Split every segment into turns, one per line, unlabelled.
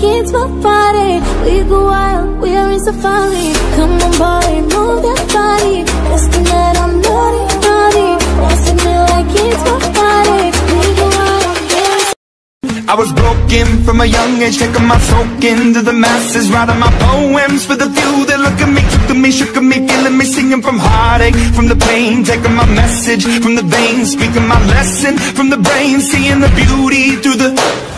kids will party We go wild, we're in safari. Come on boy, move that body. Let's do that naughty, naughty like party We go wild,
I was broken from a young age, taking my soak into the masses, writing my poems for the few that look at me, took to me, shook at me, feeling me, singing from heartache, from the pain, taking my message from the veins, speaking my lesson from the brain, seeing the beauty through the...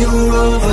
you're over